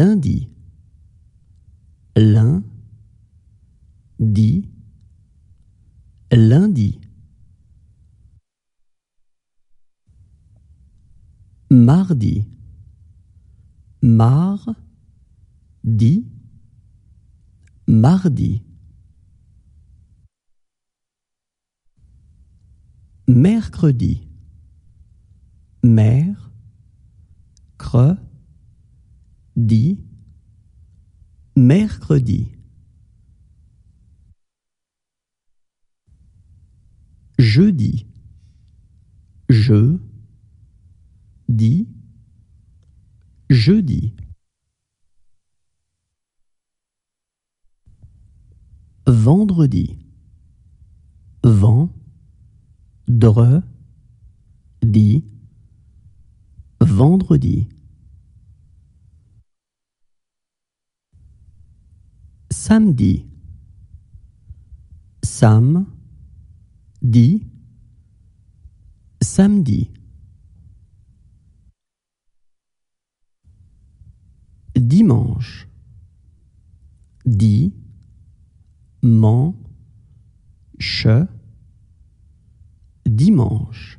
lundi, lundi, lundi. Mardi, mardi, mardi. Mercredi, mer, cre, di, mercredi. Jeudi, je, dis, jeudi. Vendredi, vent, dre, di, vendredi. Samedi, sam, di, samedi. Dimanche, di, man, che, dimanche.